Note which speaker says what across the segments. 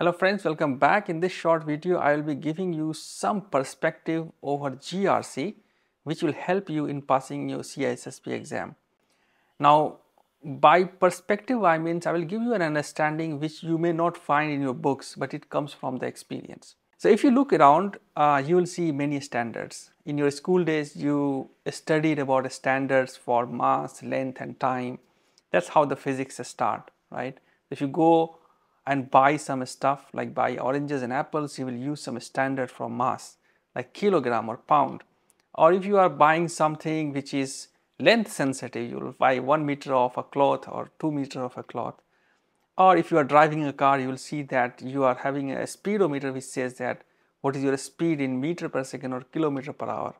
Speaker 1: Hello friends, welcome back. In this short video, I will be giving you some perspective over GRC which will help you in passing your CISSP exam. Now, by perspective, I mean I will give you an understanding which you may not find in your books, but it comes from the experience. So if you look around, uh, you will see many standards. In your school days, you studied about standards for mass, length and time. That's how the physics start, right? If you go and buy some stuff like buy oranges and apples, you will use some standard for mass like kilogram or pound. Or if you are buying something which is length sensitive, you will buy one meter of a cloth or two meter of a cloth. Or if you are driving a car, you will see that you are having a speedometer which says that what is your speed in meter per second or kilometer per hour.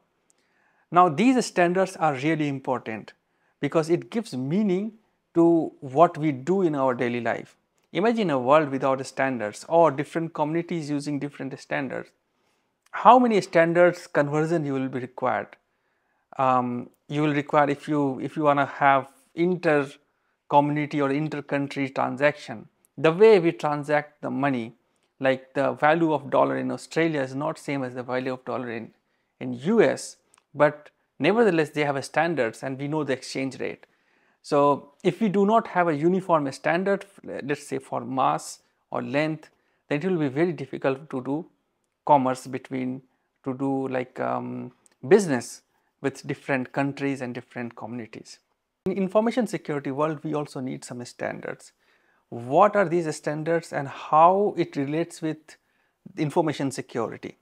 Speaker 1: Now these standards are really important because it gives meaning to what we do in our daily life. Imagine a world without standards or different communities using different standards. How many standards conversion you will be required? Um, you will require if you if you want to have inter community or inter country transaction. The way we transact the money, like the value of dollar in Australia is not same as the value of dollar in in US, but nevertheless they have a standards and we know the exchange rate. So if we do not have a uniform standard, let's say for mass or length, then it will be very difficult to do commerce between, to do like um, business with different countries and different communities. In information security world, we also need some standards. What are these standards and how it relates with information security?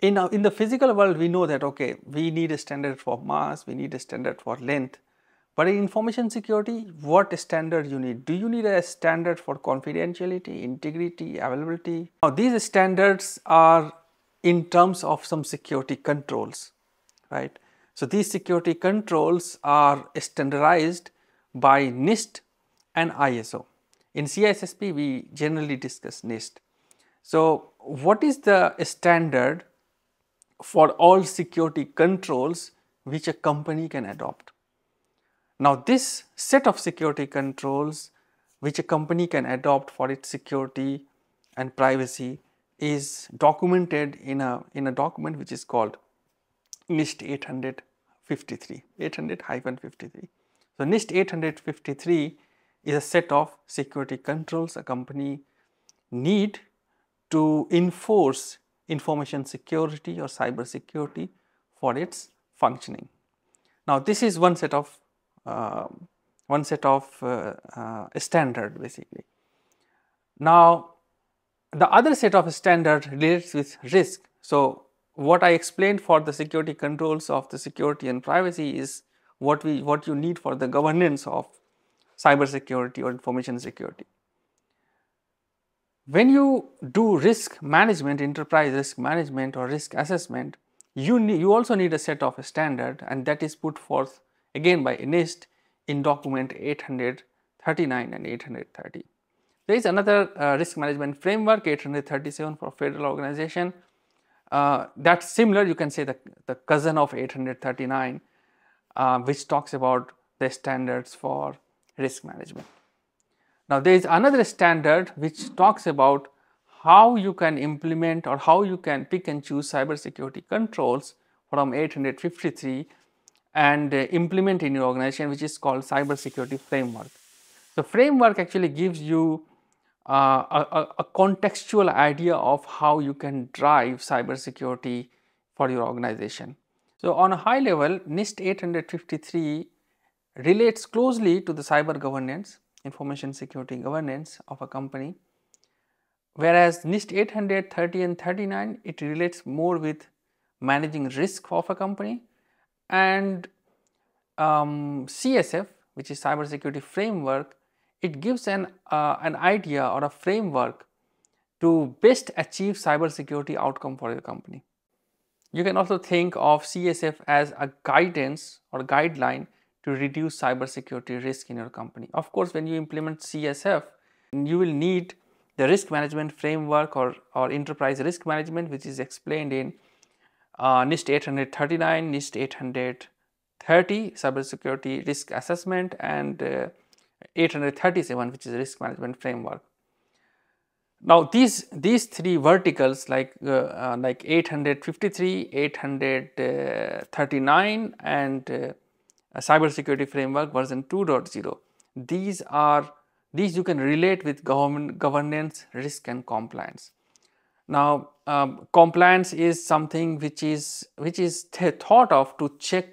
Speaker 1: In, uh, in the physical world, we know that, okay, we need a standard for mass, we need a standard for length, but in information security, what standard you need? Do you need a standard for confidentiality, integrity, availability? Now these standards are in terms of some security controls, right? So these security controls are standardized by NIST and ISO. In CISSP, we generally discuss NIST. So what is the standard for all security controls which a company can adopt? Now this set of security controls which a company can adopt for its security and privacy is documented in a, in a document which is called NIST 853, 800-53. So NIST 853 is a set of security controls a company need to enforce information security or cyber security for its functioning. Now this is one set of one set of uh, uh, standard basically. Now, the other set of standard relates with risk. So, what I explained for the security controls of the security and privacy is what we what you need for the governance of cyber security or information security. When you do risk management, enterprise risk management or risk assessment, you, need, you also need a set of standard and that is put forth again by NIST in document 839 and 830. There is another uh, risk management framework 837 for federal organization. Uh, that's similar you can say the, the cousin of 839 uh, which talks about the standards for risk management. Now there is another standard which talks about how you can implement or how you can pick and choose cybersecurity controls from 853 and uh, implement in your organization which is called cyber security framework. The framework actually gives you uh, a, a, contextual idea of how you can drive cyber security for your organization. So on a high level, NIST 853 relates closely to the cyber governance, information security governance of a company, whereas NIST 830 and 39, it relates more with managing risk of a company and um, CSF, which is cybersecurity framework, it gives an, uh, an idea or a framework to best achieve cybersecurity outcome for your company. You can also think of CSF as a guidance or guideline to reduce cybersecurity risk in your company. Of course, when you implement CSF, you will need the risk management framework or, or enterprise risk management, which is explained in uh, NIST 839, NIST 830 cybersecurity risk assessment and uh, 837 which is risk management framework. Now these these three verticals like uh, uh, like 853, 839 and uh, cybersecurity framework version 2.0 these are these you can relate with government governance risk and compliance now um, compliance is something which is which is th thought of to check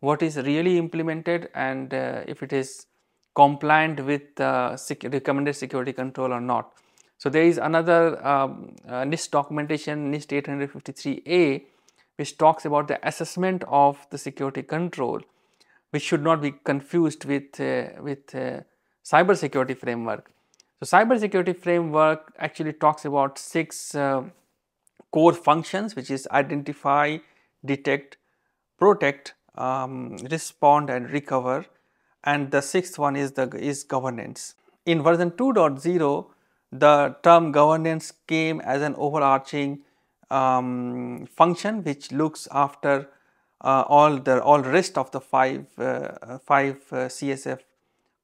Speaker 1: what is really implemented and uh, if it is compliant with uh, sec recommended security control or not so there is another um, uh, NIST documentation NIST 853A which talks about the assessment of the security control which should not be confused with uh, with uh, cyber security framework. So cyber security framework actually talks about six uh, core functions which is identify, detect, protect, um, respond and recover and the sixth one is the is governance. In version 2.0 the term governance came as an overarching um, function which looks after uh, all the all rest of the five uh, five uh, CSF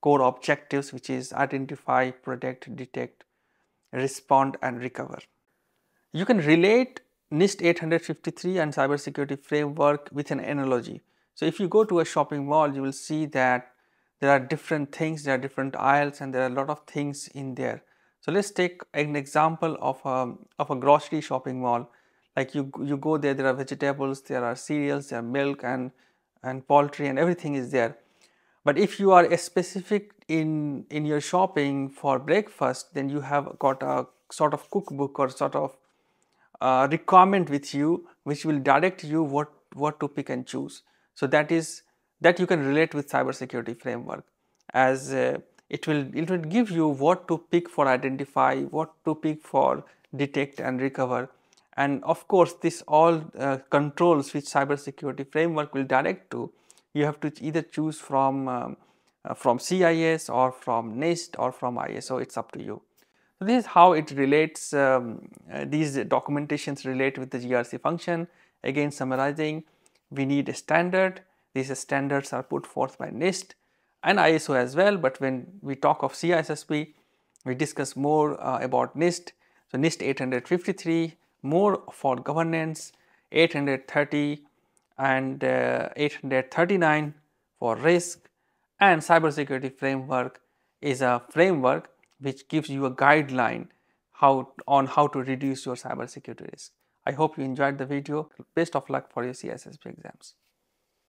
Speaker 1: core objectives which is identify, protect, detect, respond and recover. You can relate NIST 853 and cybersecurity framework with an analogy. So if you go to a shopping mall, you will see that there are different things, there are different aisles and there are a lot of things in there. So let's take an example of a, of a grocery shopping mall. Like you, you go there, there are vegetables, there are cereals, there are milk and, and poultry and everything is there. But if you are specific in, in your shopping for breakfast, then you have got a sort of cookbook or sort of uh, requirement with you which will direct you what, what to pick and choose. So that is that you can relate with cybersecurity framework as uh, it will it will give you what to pick for identify what to pick for detect and recover and of course this all uh, controls which cybersecurity framework will direct to you have to either choose from um, uh, from CIS or from NIST or from ISO it's up to you. So this is how it relates um, uh, these documentations relate with the GRC function. Again summarizing we need a standard. These standards are put forth by NIST and ISO as well but when we talk of CISSP we discuss more uh, about NIST. So NIST 853 more for governance 830 and uh, 839 for risk and cybersecurity framework is a framework which gives you a guideline how on how to reduce your cybersecurity risk. I hope you enjoyed the video. Best of luck for your CISSP exams.